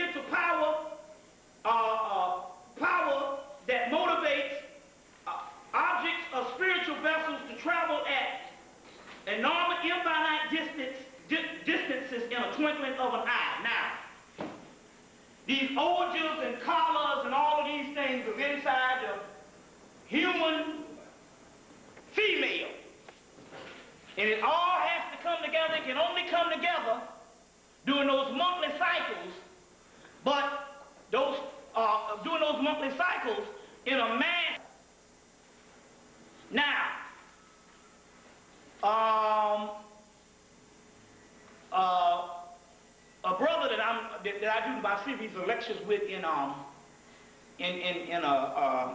to power, uh, uh, power that motivates uh, objects of spiritual vessels to travel at enormous infinite distance, di distances in a twinkling of an eye. Now, these ogres and collars and all of these things are inside the human female. And it all has to come together. It can only come together during those monthly cycles. But those uh, during those monthly cycles in a man. Now, um, uh, a brother that I'm that, that I do my series of lectures with in um in in in a uh,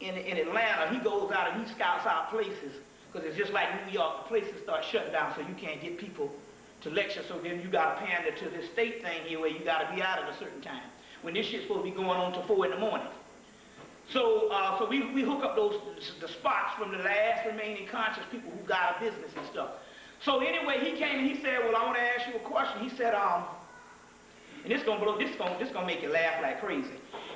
in in Atlanta, he goes out and he scouts out places because it's just like New York, places start shutting down, so you can't get people to lecture. So then you got to pander to this state thing here where you got to be out at a certain time when this shit's supposed to be going on till four in the morning. So, uh, so we, we hook up those the spots from the last remaining conscious people who got a business and stuff. So anyway, he came and he said, "Well, I want to ask you a question." He said, "Um, and this gonna blow, this gonna this gonna make you laugh like crazy."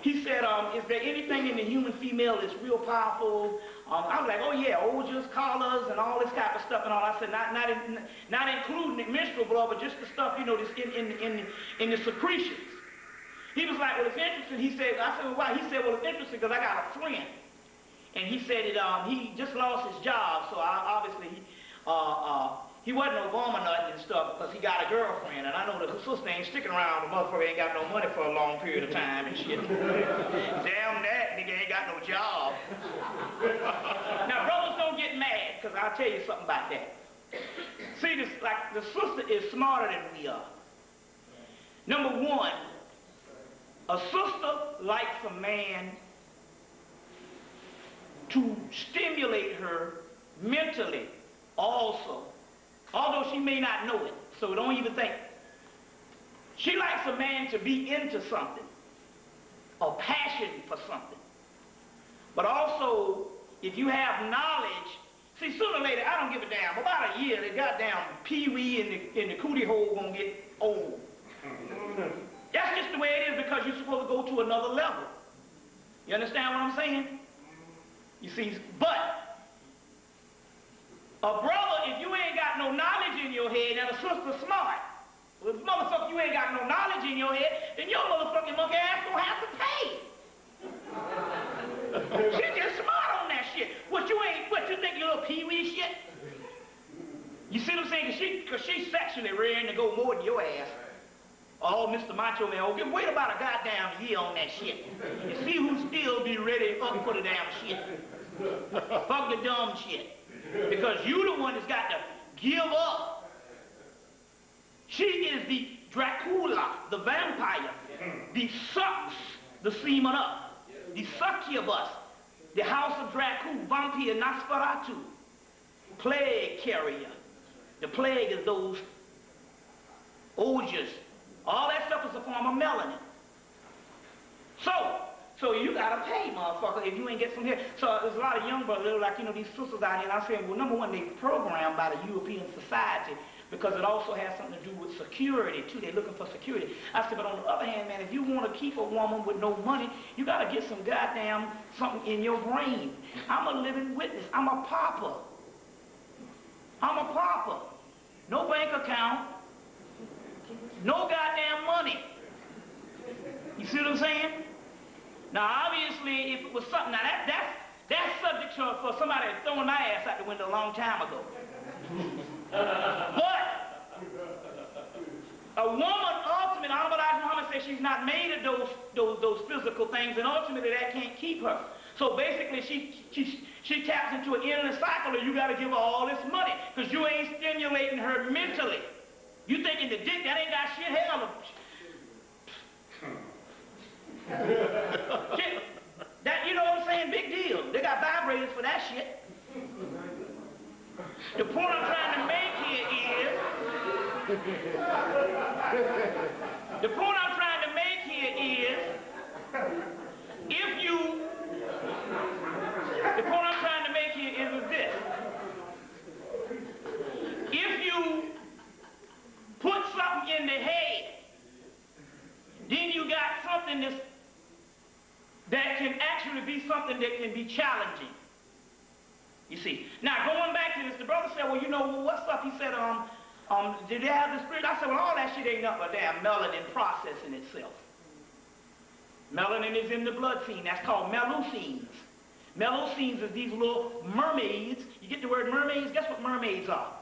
He said, um, is there anything in the human female that's real powerful? Um, I was like, oh yeah, ogres, collars, and all this type of stuff and all. I said, not not in, not including the menstrual blood, but just the stuff, you know, this in in in, in the secretions. He was like, well, it's interesting. He said, I said, well, why? He said, well, it's interesting because I got a friend. And he said that um, he just lost his job, so I, obviously he, uh, uh, he wasn't Obama nut and stuff because he got a girlfriend. And I know that the sister ain't sticking around. The motherfucker ain't got no money for a long period of time and shit. Damn that, nigga ain't got no job. now, brothers don't get mad because I'll tell you something about that. See, this, like, the sister is smarter than we are. Number one, a sister likes a man to stimulate her mentally also, although she may not know it, so don't even think. She likes a man to be into something, a passion for something. But also, if you have knowledge, see, sooner or later, I don't give a damn. About a year, the goddamn pee-wee in the, in the cootie hole gonna get old. That's just the way it is because you're supposed to go to another level. You understand what I'm saying? You see, but a brother, if you ain't got no knowledge in your head, and a sister smart, well, if motherfucker you ain't got no knowledge in your head, then your motherfucking monkey ass gonna have to pay. she just smart on that shit. What you ain't, what you think, you little pee-wee shit? You see what I'm saying? Cause she, cause she's sexually rearing to go more than your ass. Oh, Mr. Macho Man, oh, wait about a goddamn year on that shit. And see who still be ready up for the damn shit. Fuck the dumb shit. Because you the one that's got to give up. She is the Dracula, the vampire, the sucks the semen up, the succubus, the house of Dracula, vampire Nosferatu, plague carrier. The plague is those ogres all that stuff is a form of melanin. So, so you gotta pay, motherfucker, if you ain't get some here. So there's a lot of young brothers, like, you know, these sisters out here, and I'm saying, well, number one, they programmed by the European society because it also has something to do with security, too. They're looking for security. I said, but on the other hand, man, if you want to keep a woman with no money, you got to get some goddamn something in your brain. I'm a living witness. I'm a pauper. I'm a pauper. No bank account, no goddamn money. You see what I'm saying? Now, obviously, if it was something, now that, that's, that's subject to, for somebody throwing my ass out the window a long time ago. but a woman ultimately, Honorable Elijah Muhammad says she's not made of those, those, those physical things, and ultimately that can't keep her. So basically, she, she, she taps into an endless cycle, and you got to give her all this money, because you ain't stimulating her mentally. You thinking the dick, that ain't got shit, hell. That, you know what I'm saying? Big deal. They got vibrators for that shit. The point I'm trying to make here is, the point I'm trying to make here is, if you, the point I'm trying to make here is this. If you put something in the head, then you got something that's, that can actually be something that can be challenging. You see. Now, going back to this, the brother said, well, you know, what's up? He said, um, um, did they have the spirit? I said, well, all that shit ain't nothing but damn melanin processing itself. Melanin is in the blood scene. That's called melusines. Melusines is these little mermaids. You get the word mermaids? Guess what mermaids are?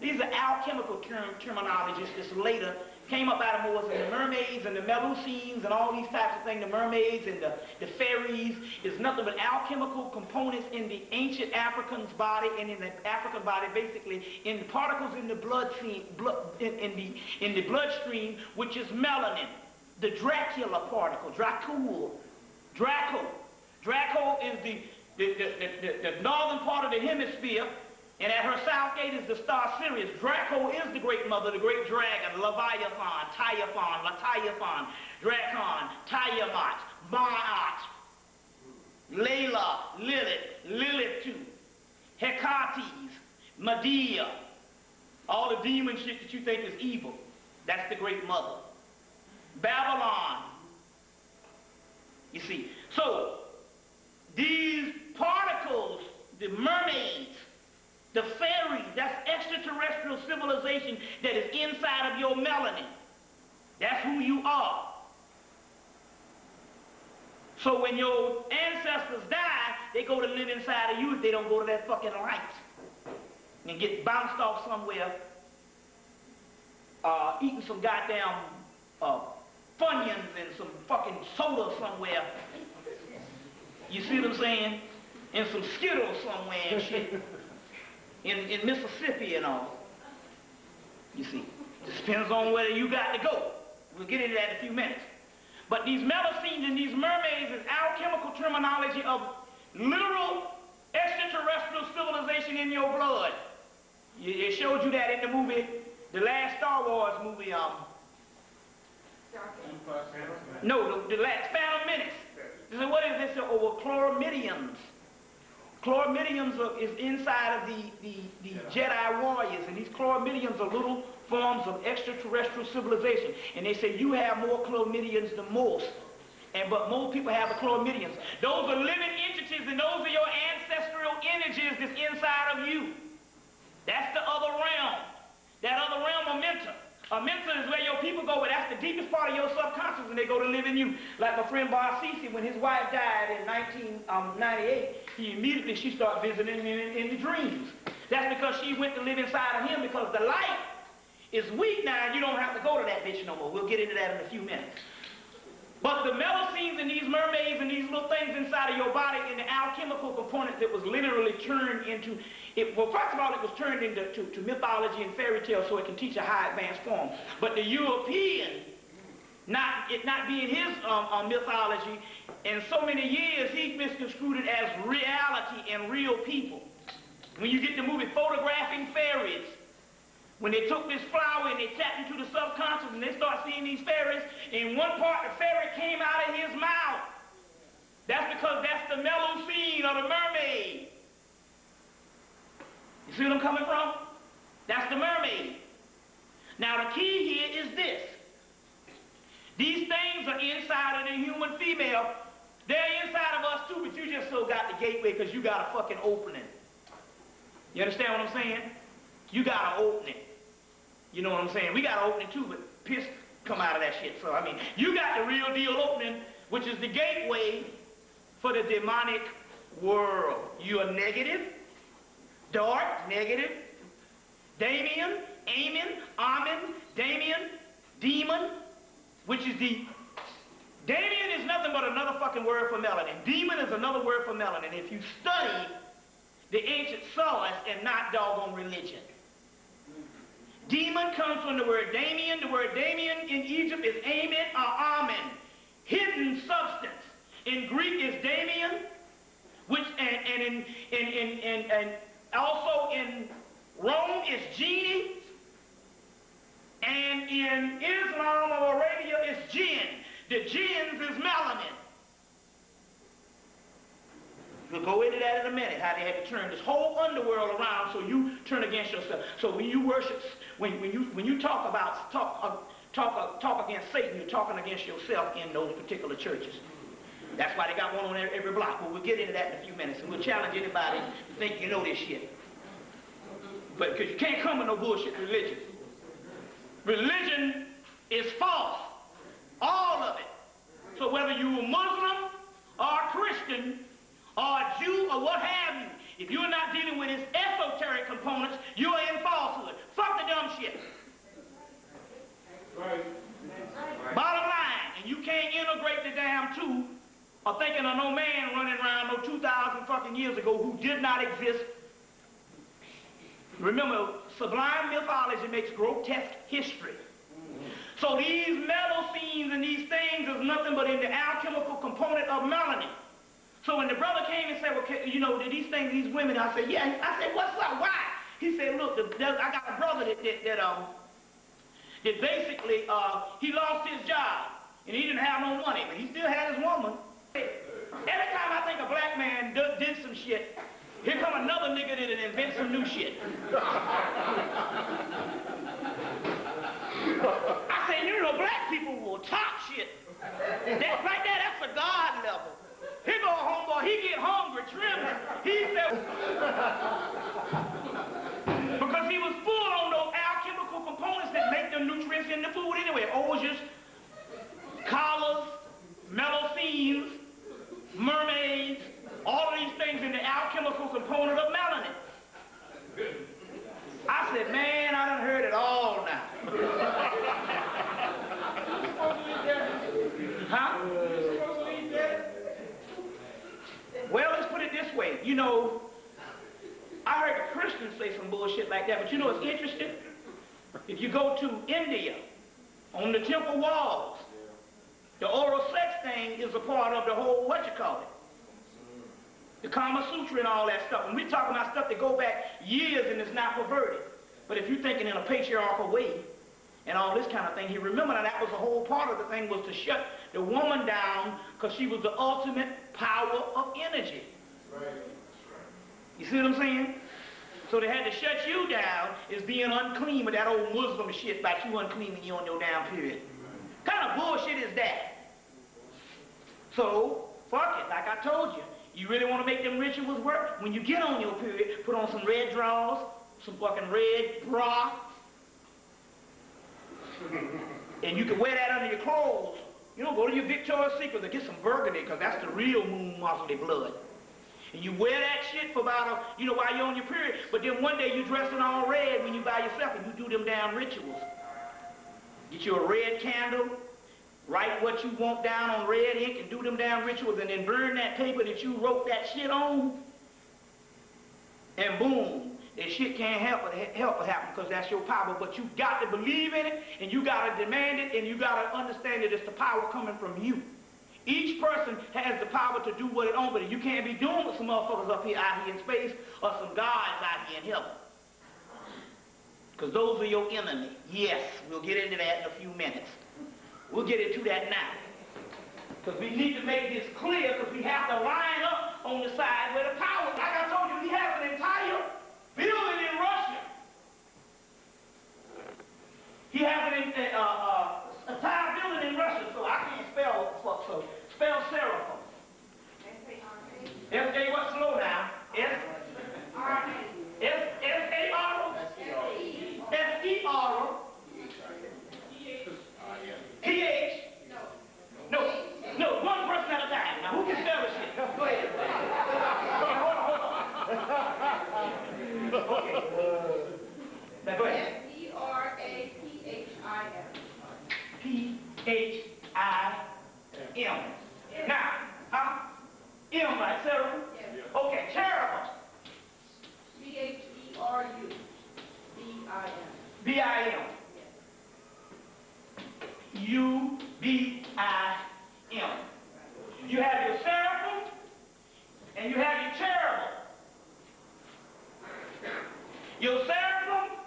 These are alchemical term terminologies just later came up out of Moors and the mermaids and the Melusines and all these types of things, the mermaids and the, the fairies, is nothing but alchemical components in the ancient African's body and in the African body, basically, in the particles in the blood scene, blood, in, in, the, in the bloodstream, which is melanin, the Dracula particle, Dracul, Draco. Draco is the, the, the, the, the northern part of the hemisphere, and at her south gate is the star Sirius. Draco is the great mother, the great dragon, Leviathan, Typhon, Latiaphon, Dracon, Tiamat, Maat, Layla, Lilith, Lilith Hecates, Medea, all the demon shit that you think is evil. That's the great mother. Babylon. You see, so these particles, the mermaids, the fairies, that's extraterrestrial civilization that is inside of your melanin. That's who you are. So when your ancestors die, they go to live inside of you if they don't go to that fucking light and get bounced off somewhere uh, eating some goddamn uh, Funyuns and some fucking soda somewhere. You see what I'm saying? And some Skittles somewhere and shit in, in Mississippi and all. You see, it depends on whether you got to go. We'll get into that in a few minutes. But these melusines and these mermaids is alchemical terminology of literal extraterrestrial civilization in your blood. It showed you that in the movie, the last Star Wars movie, um, no, the, the last Phantom Menace. They said, what is this? Oh, chloramidians. Chloramidians are, is inside of the, the, the Jedi warriors, and these chloramidians are little forms of extraterrestrial civilization. And they say you have more chloramidians than most. And but most people have the chloramidians. Those are living entities, and those are your ancestral energies that's inside of you. That's the other realm. That other realm of mental. A mental is where your people go, but that's the deepest part of your subconscious, and they go to live in you. Like my friend Bar Sisi, when his wife died in 1998, um, he immediately, she started visiting him in, in the dreams. That's because she went to live inside of him because the light is weak now, and you don't have to go to that bitch no more. We'll get into that in a few minutes. But the melusines and these mermaids and these little things inside of your body and the alchemical component that was literally turned into, it, well, first of all, it was turned into to, to mythology and fairy tales so it can teach a high advanced form. But the European, not it not being his um, uh, mythology, in so many years, he misconstrued it as reality and real people. When you get the movie Photographing Fairies, when they took this flower and they tapped into the subconscious and they start seeing these fairies, in one part the fairy came out of his mouth. That's because that's the mellow scene of the mermaid. You see what I'm coming from? That's the mermaid. Now the key here is this. These things are inside of the human female. They're inside of us too, but you just so got the gateway because you got a fucking opening. You understand what I'm saying? You got an opening. You know what I'm saying? We got an opening too, but piss come out of that shit. So, I mean, you got the real deal opening, which is the gateway for the demonic world. You are negative, dark, negative. Damien, Amen, Amen, Damien, demon, which is the Damien is nothing but another fucking word for melanin. Demon is another word for melanin. If you study the ancient source and not doggone religion. Demon comes from the word Damien. The word Damien in Egypt is amen or amen, hidden substance. In Greek is Damien, which and, and in, in, in, in, and also in Rome is genie, and in Islam or Arabia is jinn. The jinns is melanin. We'll go into that in a minute, how they had to turn this whole underworld around so you turn against yourself. So when you worship, when, when, you, when you talk about, talk, uh, talk, uh, talk against Satan, you're talking against yourself in those particular churches. That's why they got one on every block. Well, we'll get into that in a few minutes, and we'll challenge anybody to think you know this shit. But because you can't come with no bullshit religion. Religion is false. All of it. So whether you're a Muslim or a Christian or a Jew or what have you, if you're not dealing with its esoteric components, you're in falsehood. Fuck the dumb shit. Right. Bottom line, and you can't integrate the damn two or thinking of no man running around no 2,000 fucking years ago who did not exist. Remember, sublime mythology makes grotesque history. So these metal scenes and these things is nothing but in the alchemical component of melanin. So when the brother came and said, well, you know, did these things, these women, I said, yeah. I said, what's up? Why? He said, look, the, the, I got a brother that, that, that, um, that basically, uh, he lost his job. And he didn't have no money, but he still had his woman. Every time I think a black man do, did some shit, here come another nigga that invent some new shit. I say, you know, black people will talk shit. That right there, that's a God level. He go homeboy, he get hungry, trembling. He said, because he was full on those alchemical components that make the nutrients in the food anyway. Osiers, collars, metal scenes, mermaids, all of these things in the alchemical component of melanin. I said, man, I done heard it all now. huh? Well, let's You know, I heard Christians say some bullshit like that, but you know what's interesting? If you go to India, on the temple walls, the oral sex thing is a part of the whole, what you call it? The Kama Sutra and all that stuff. And we're talking about stuff that go back years and is not perverted. But if you're thinking in a patriarchal way and all this kind of thing, you remember that that was the whole part of the thing was to shut the woman down because she was the ultimate power of energy. You see what I'm saying? So they had to shut you down as being unclean with that old Muslim shit about you unclean when you on your damn period. kind of bullshit is that? So, fuck it, like I told you. You really want to make them rituals work? When you get on your period, put on some red drawers, some fucking red bra, and you can wear that under your clothes. You know, go to your Victoria's Secret and get some burgundy, because that's the real moon muscly blood. And you wear that shit for about, a, you know, while you're on your period, but then one day you dress in all red when you by yourself and you do them damn rituals. Get you a red candle, Write what you want down on red ink and do them damn rituals and then burn that paper that you wrote that shit on. And boom, that shit can't help but help it happen because that's your power. But you got to believe in it and you got to demand it and you got to understand that it's the power coming from you. Each person has the power to do what it owns, but you can't be doing with some motherfuckers up here out here in space or some gods out here in heaven. Because those are your enemy. Yes, we'll get into that in a few minutes. We'll get into that now. Because we need to make this clear because we have to line up on the side where the power, like I told you, we have an entire building in Russia. He has an uh, uh, entire building in Russia, so I can't spell fuck so. Spell Seraphim. S-A, what slow now? S? S-A-R-O? S-E-R-O? T-H? No. No, one person at a time. Now, who can spell this shit? Go ahead. Hold on, hold on. Okay. Now, go ahead. P-R-A-P-H-I-M. P-H-I-M. U-B-I-M. U-B-I-M. You have your seraphim and you have your cherubim. Your seraphim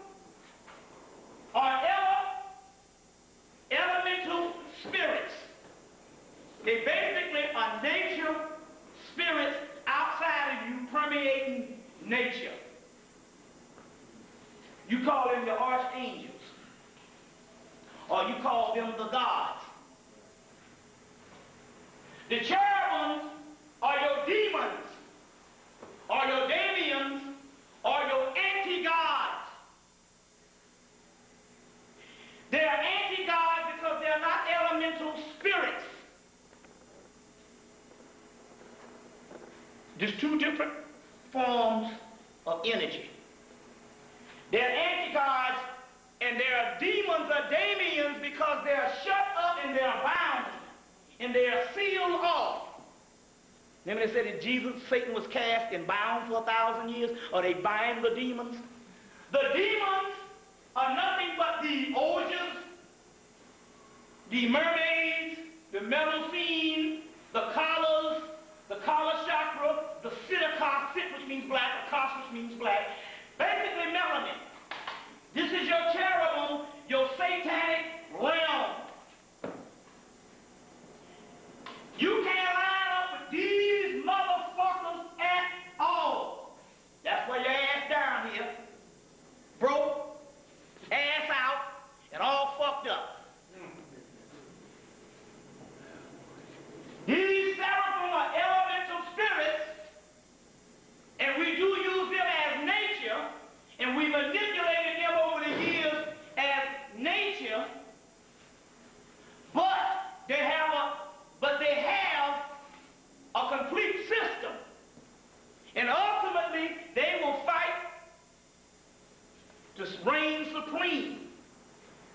are ele elemental spirits. They basically are nature spirits outside of you permeating nature. You call them the archangels. Or you call them the gods. The cherubims are your demons, or your demians, or your anti-gods. They are anti-gods because they're not elemental spirits. There's two different forms of energy. They're anti-gods and they're demons or demians because they're shut up and they're bound and they are sealed off. Remember they said that Jesus, Satan was cast and bound for a thousand years, or they bind the demons? The demons are nothing but the orgies, the mermaids, the Melusine, the collars, the collar chakra, the sitter sit which means black, akos which means black, basically melanin. This is your cherubim, your satanic realm. You can't line up with these motherfuckers at all. That's why your ass down here, broke, ass out, and all fucked up. These seraphim are elemental spirits, and we do use them as nature, and we manipulated them over the years as nature, but they have a but they have a complete system. And ultimately, they will fight to reign supreme.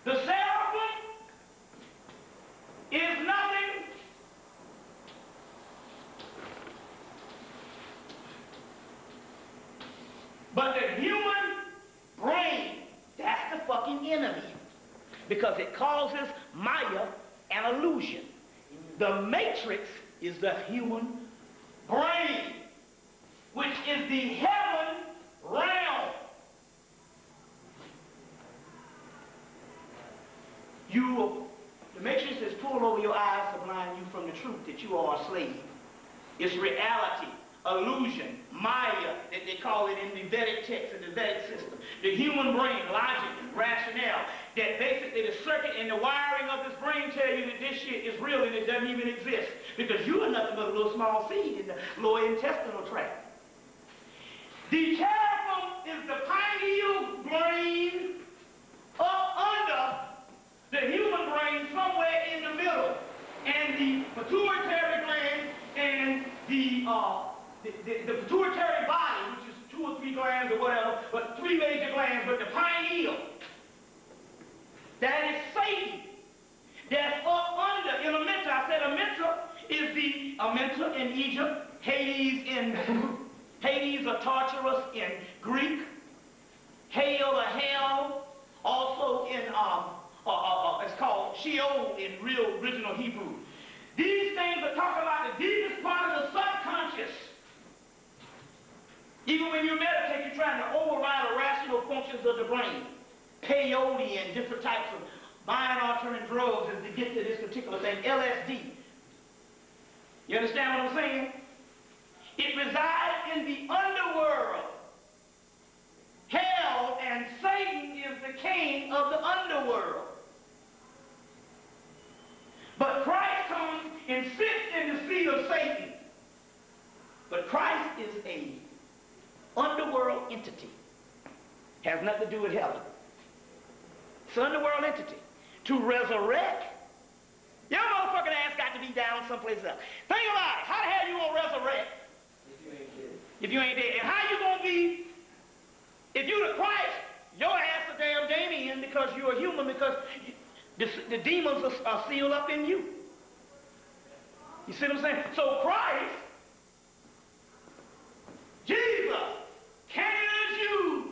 The seraphim is nothing but the human brain. That's the fucking enemy. Because it causes Maya an illusion. The matrix is the human brain, which is the heaven realm. You, the matrix is pulled over your eyes to blind you from the truth that you are a slave. It's reality, illusion, Maya, that they call it in the Vedic text, in the Vedic system. The human brain, logic, rationale, that basically the circuit and the wiring of this brain tell you that this shit is real and it doesn't even exist. Because you are nothing but a little small seed in the lower intestinal tract. The cherubim is the pineal brain up under the human brain somewhere in the middle. And the pituitary gland and the, uh, the, the, the pituitary body, which is two or three glands or whatever, but three major glands, but the pineal that is Satan. That's up under in Amenta. I said Amenta is the Amenta in Egypt, Hades in Hades or Tartarus in Greek, Hail or Hell, also in um, uh, uh, uh, it's called Sheol in real original Hebrew. These things are talking about the deepest part of the subconscious. Even when you meditate, you're trying to override the rational functions of the brain peyote and different types of mind-altering drugs is to get to this particular thing, LSD. You understand what I'm saying? It resides in the underworld. Hell and Satan is the king of the underworld. But Christ comes and sits in the seat of Satan. But Christ is a underworld entity. Has nothing to do with heaven. It's an underworld entity. To resurrect, your motherfucking ass got to be down someplace else. Think about it. How the hell you gonna resurrect? If you ain't dead. If you ain't dead. And how you gonna be, if you the Christ, your ass a damn Damien because you're a human because the, the demons are, are sealed up in you. You see what I'm saying? So Christ, Jesus, can use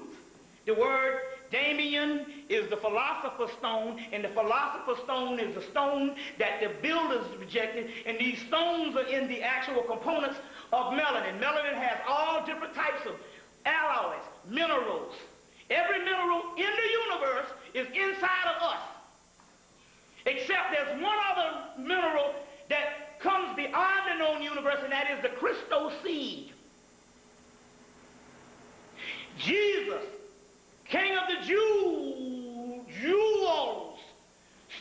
the word Damien is the philosopher's stone, and the philosopher's stone is the stone that the builders rejected, and these stones are in the actual components of melanin. Melanin has all different types of alloys, minerals. Every mineral in the universe is inside of us. Except there's one other mineral that comes beyond the known universe, and that is the Christo seed. Jesus, King of the Jews, jewels,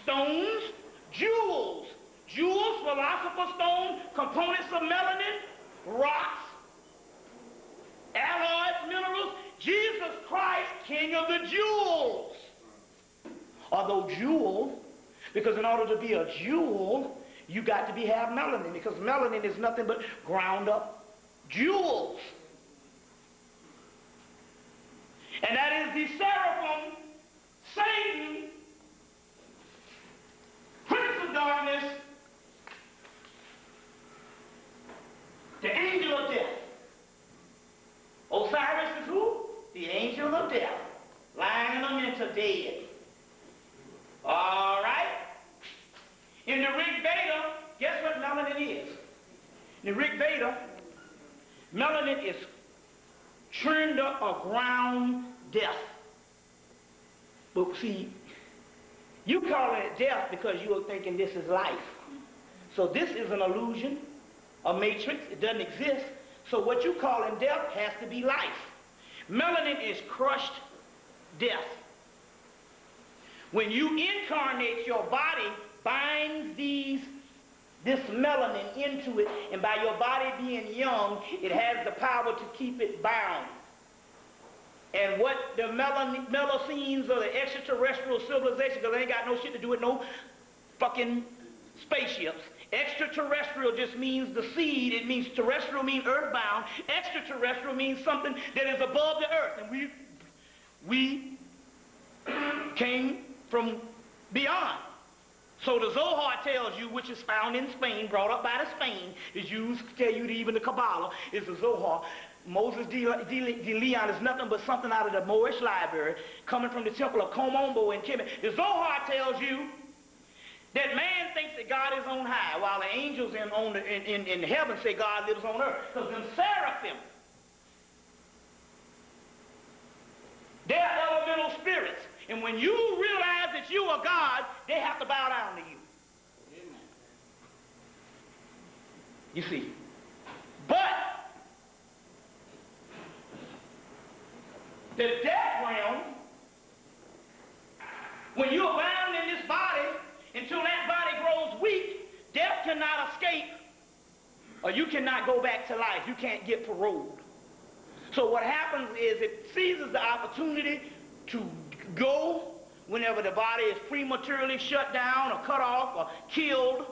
stones, jewels, jewels, philosopher's stone, components of melanin, rocks, alloys, minerals, Jesus Christ, King of the jewels. Although jewel, because in order to be a jewel, you got to be have melanin, because melanin is nothing but ground up jewels. And that is the seraphim, Satan, prince of darkness, the angel of death. Osiris is who? The angel of death, lying in the mental dead. All right? In the Rig Veda, guess what melanin is? In the Rig Veda, melanin is trend or ground death. But see, you call it death because you are thinking this is life. So this is an illusion, a matrix. It doesn't exist. So what you call in death has to be life. Melanin is crushed death. When you incarnate, your body binds these this melanin into it, and by your body being young, it has the power to keep it bound. And what the melan Melusines or the extraterrestrial civilization, because they ain't got no shit to do with no fucking spaceships. Extraterrestrial just means the seed. It means terrestrial means earthbound. Extraterrestrial means something that is above the earth. And we, we came from beyond. So the Zohar tells you, which is found in Spain, brought up by the Spain, is used to tell you that even the Kabbalah is the Zohar. Moses de, de, de, Leon is nothing but something out of the Moorish library coming from the temple of Kom Ombo in Kemet. The Zohar tells you that man thinks that God is on high, while the angels in, on the, in, in, in heaven say God lives on earth. Because them seraphim, they're elemental spirits. And when you realize that you are God, they have to bow down to you. You see. But the death realm, when you are bound in this body, until that body grows weak, death cannot escape, or you cannot go back to life. You can't get paroled. So what happens is it seizes the opportunity to go whenever the body is prematurely shut down or cut off or killed,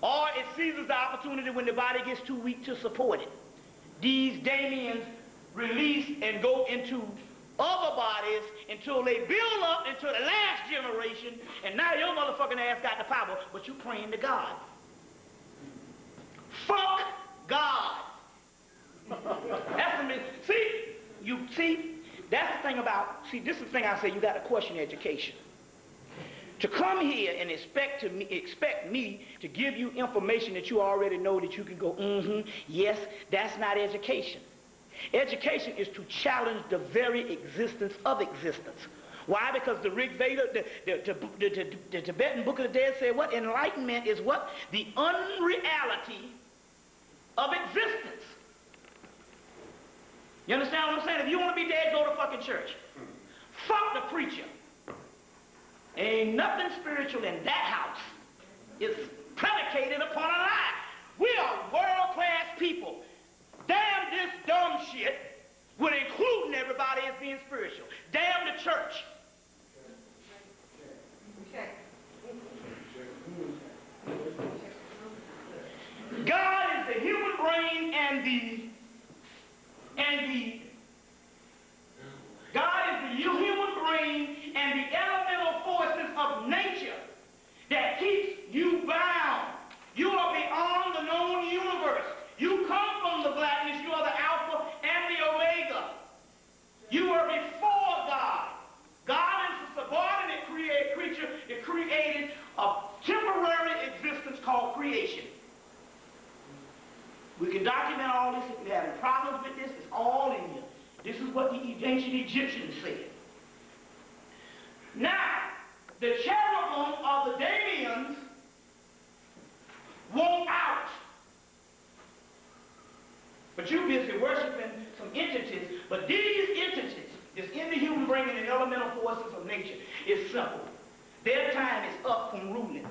or it seizes the opportunity when the body gets too weak to support it. These Damians release and go into other bodies until they build up into the last generation, and now your motherfucking ass got the power, but you praying to God. Fuck God. That's me. See, you see, that's the thing about, see, this is the thing I say, you got to question education. To come here and expect, to me, expect me to give you information that you already know that you can go, mm-hmm, yes, that's not education. Education is to challenge the very existence of existence. Why? Because the Rig Veda, the, the, the, the, Tibetan Book of the Dead said what? Enlightenment is what? The unreality of existence. You understand what I'm saying? If you want to be dead, go to fucking church. Fuck the preacher. Ain't nothing spiritual in that house. It's predicated upon a lie. We are world-class people. Damn this dumb shit with including everybody as being spiritual. Damn the church. God is the human brain and the and the God is the human brain and the elemental forces of nature that keeps you bound. You are beyond the known universe. You come from the blackness. You are the Alpha and the Omega. You are before God. God is a subordinate the creature that created a temporary existence called creation. We can document all this. If we have problems with this, it's all in here. This is what the ancient Egyptians said. Now, the cherubim of the Damians won't out. But you're busy worshiping some entities. But these entities that's in the human brain and the elemental of nature is simple. Their time is up from ruling.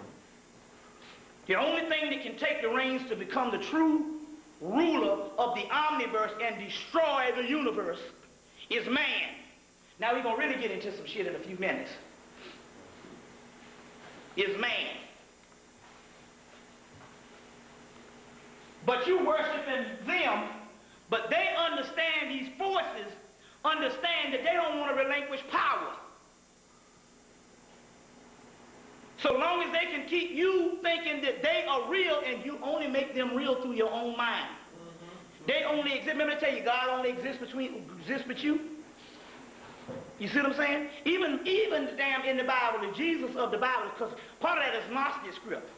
The only thing that can take the reins to become the true ruler of the omniverse and destroy the universe is man. Now we're going to really get into some shit in a few minutes. Is man. But you worshiping them, but they understand these forces, understand that they don't want to relinquish power. So long as they can keep you thinking that they are real and you only make them real through your own mind. Mm-hmm. They only exist, remember I tell you, God only exists between exists with you. You see what I'm saying? Even even the damn in the Bible, the Jesus of the Bible, because part of that is Gnostic script.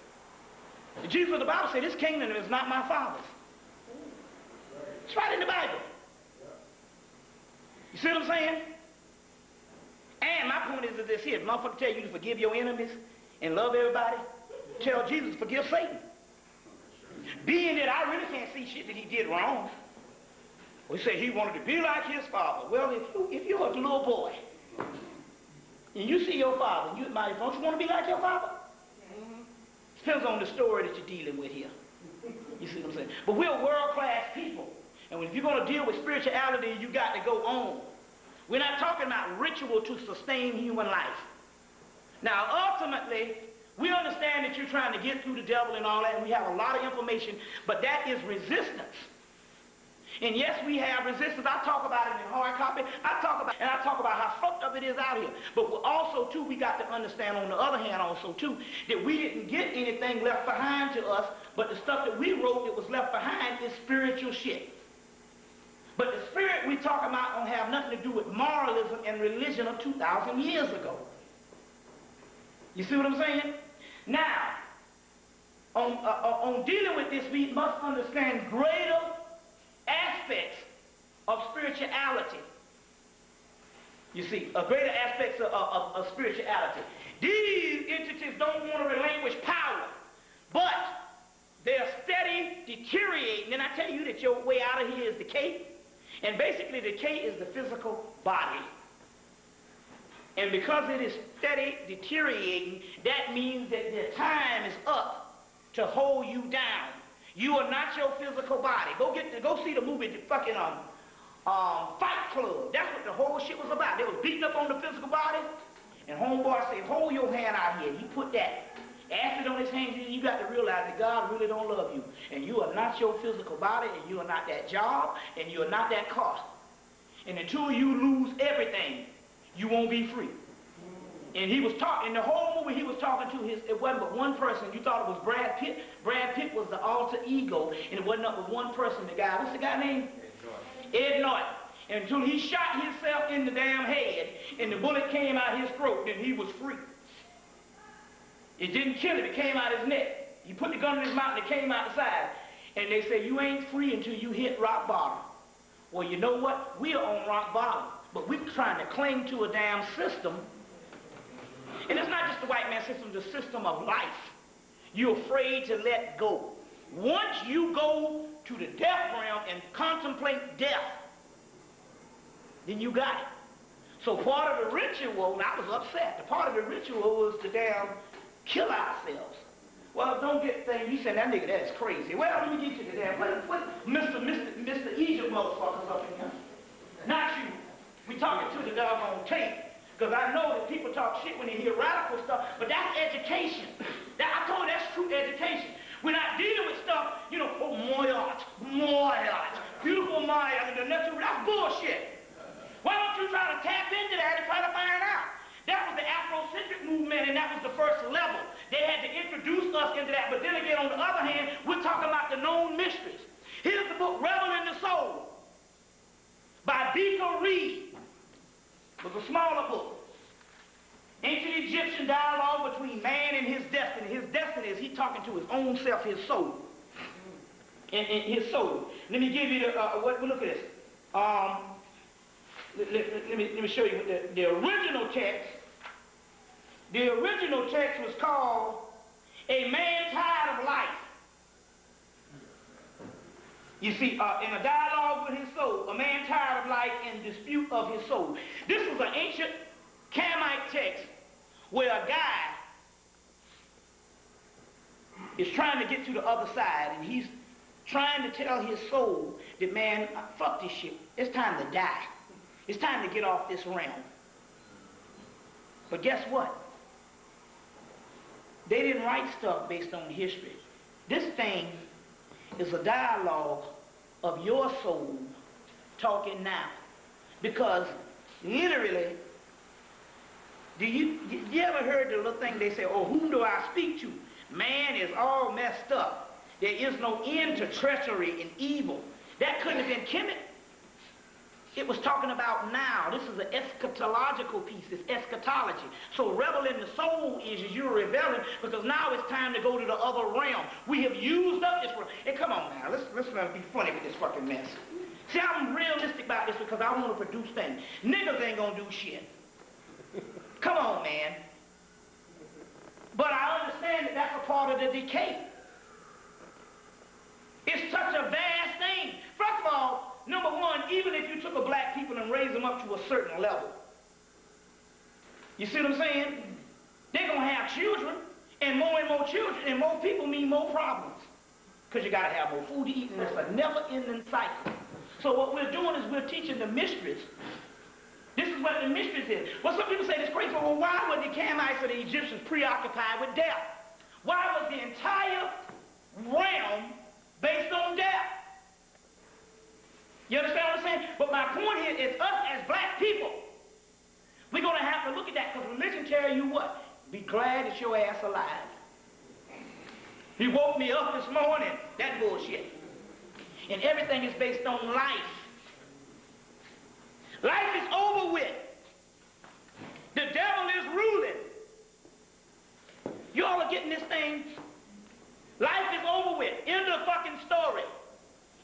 The Jesus of the Bible said, this kingdom is not my father's. It's right in the Bible. You see what I'm saying? And my point is that this here, motherfucker tell you to forgive your enemies, and love everybody, tell Jesus, forgive Satan. Being that I really can't see shit that he did wrong. We say he wanted to be like his father. Well, if you if you're a little boy and you see your father, you might don't you want to be like your father? Depends on the story that you're dealing with here. You see what I'm saying? But we're world-class people. And if you're going to deal with spirituality, you got to go on. We're not talking about ritual to sustain human life. Now, ultimately, we understand that you're trying to get through the devil and all that, and we have a lot of information, but that is resistance. And yes, we have resistance. I talk about it in hard copy. I talk about and I talk about how fucked up it is out here. But also too, we got to understand on the other hand also too, that we didn't get anything left behind to us, but the stuff that we wrote that was left behind is spiritual shit. But the spirit we talk about don't have nothing to do with moralism and religion of 2,000 years ago. You see what I'm saying? Now, on, uh, uh, on dealing with this, we must understand greater aspects of spirituality. You see, a greater aspects of, of, of spirituality. These entities don't want to relinquish power, but they're steady deteriorating. And I tell you that your way out of here is decay. And basically, decay is the physical body. And because it is steady deteriorating, that means that the time is up to hold you down. You are not your physical body. Go get go see the movie, the fucking um, um, Fight Club. That's what the whole shit was about. They was beating up on the physical body, and homeboy said, hold your hand out here. He put that acid on his hand. You got to realize that God really don't love you. And you are not your physical body, and you are not that job, and you are not that car. And until you lose everything, you won't be free. And he was talking, in the whole movie, he was talking to his, it wasn't but one person. You thought it was Brad Pitt. Brad Pitt was the alter ego, and it wasn't up with one person, the guy. What's the guy name? Ed Norton. Until he shot himself in the damn head, and the bullet came out his throat, then he was free. It didn't kill him, it came out his neck. He put the gun in his mouth, and it came out the side. And they say, you ain't free until you hit rock bottom. Well, you know what? We're on rock bottom. But we're trying to cling to a damn system. And it's not just the white man system, the system of life. You're afraid to let go. Once you go to the death realm and contemplate death, then you got it. So part of the ritual, and I was upset, the part of the ritual was to damn kill ourselves. Well, don't get things, you said that nigga, that's crazy. Well, let me get you to that. What, what, Mr. Mr. Mr. Egypt motherfuckers up in here. Not talking to the doggone tape. Because I know that people talk shit when they hear radical stuff, but that's education. That, I told you that's true education. We're not dealing with stuff, you know, oh, Moyart, Moyart, beautiful Maya, and that's, that's bullshit. Why don't you try to tap into that and try to find out? That was the Afrocentric movement, and that was the first level. They had to introduce us into that. But then again, on the other hand, we're talking about the known mysteries. Here's the book, Rebel in the Soul, by Bika Reed was a smaller book. Ancient Egyptian dialogue between man and his destiny. His destiny is he talking to his own self, his soul. And, and his soul. Let me give you the, uh, what, look at this. Um, let, let, let, me, let me show you the, the original text. The original text was called A Man Tired of Life. You see, uh, in a dialogue with his soul, a man tired of life in dispute of his soul. This is an ancient Kamite text where a guy is trying to get to the other side and he's trying to tell his soul that, man, fuck this shit. It's time to die. It's time to get off this realm. But guess what? They didn't write stuff based on history. This thing is a dialogue of your soul talking now. Because literally, do you, you ever heard the little thing they say, oh, whom do I speak to? Man is all messed up. There is no end to treachery and evil. That couldn't have been Kemet. It was talking about now. This is an eschatological piece. It's eschatology. So rebel in the soul is, is you're rebelling because now it's time to go to the other realm. We have used up this realm. And come on now. Let's, let's not be funny with this fucking mess. See, I'm realistic about this because I want to produce things. Niggas ain't going to do shit. Come on, man. But I understand that that's a part of the decay. It's such a vast thing. First of all, Number one, even if you took a black people and raised them up to a certain level, you see what I'm saying? They're going to have children, and more and more children, and more people mean more problems. Because you got to have more food to eat, and it's a never-ending cycle. So what we're doing is we're teaching the mysteries. This is what the mysteries is. Well, some people say this crazy, well, why were the Kamites or the Egyptians preoccupied with death? Why was the entire realm based on death? You understand what I'm saying? But my point here is us as black people, we're going to have to look at that because religion tell you what? Be glad that your ass alive. He woke me up this morning. That bullshit. And everything is based on life. Life is over with. The devil is ruling. You all are getting this thing? Life is over with. End of fucking story.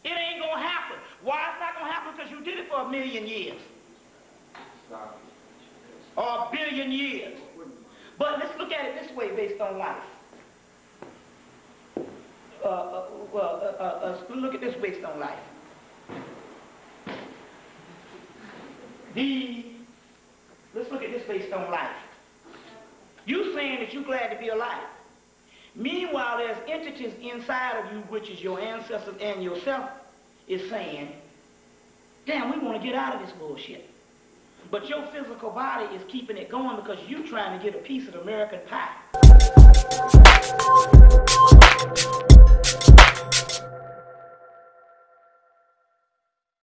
It ain't going to happen. Why it's not going to happen? Because you did it for a million years. Or a billion years. But let's look at it this way based on life. Uh, uh, well, uh, uh, uh look at this based on life. The, let's look at this based on life. You saying that you're glad to be alive. Meanwhile, there's entities inside of you, which is your ancestors and yourself, is saying, damn, we want to get out of this bullshit. But your physical body is keeping it going because you're trying to get a piece of American pie.